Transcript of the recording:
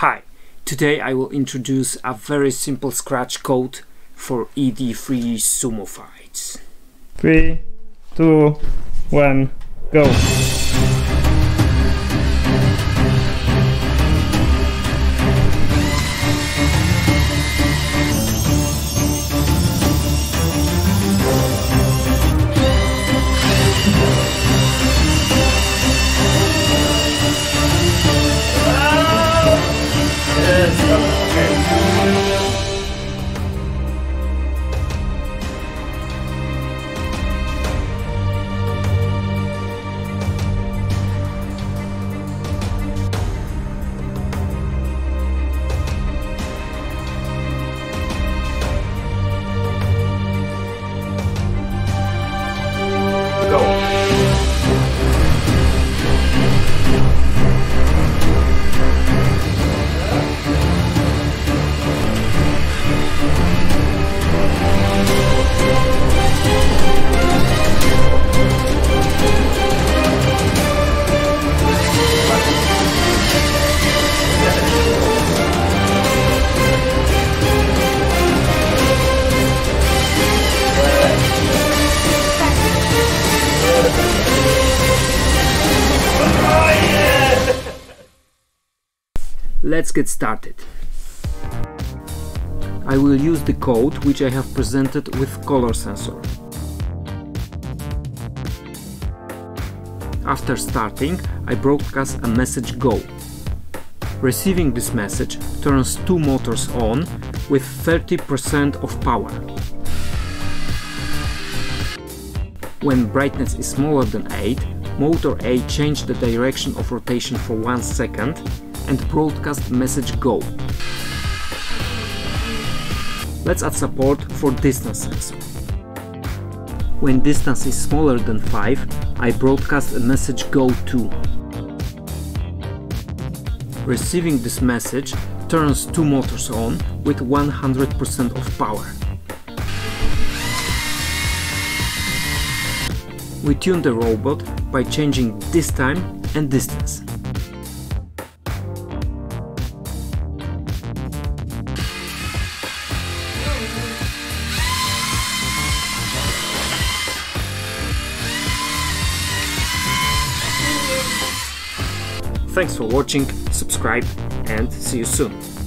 Hi, today I will introduce a very simple scratch code for EV3 sumo fights. Three, two, one, go. Let's get started. I will use the code which I have presented with color sensor. After starting, I broadcast a message go. Receiving this message turns two motors on with 30% of power. When brightness is smaller than 8, motor A changes the direction of rotation for 1 second and broadcast message go. Let's add support for distance sensor. When distance is smaller than 5, I broadcast a message go to. Receiving this message turns two motors on with 100% of power. We tune the robot by changing this time and distance. Thanks for watching, subscribe and see you soon.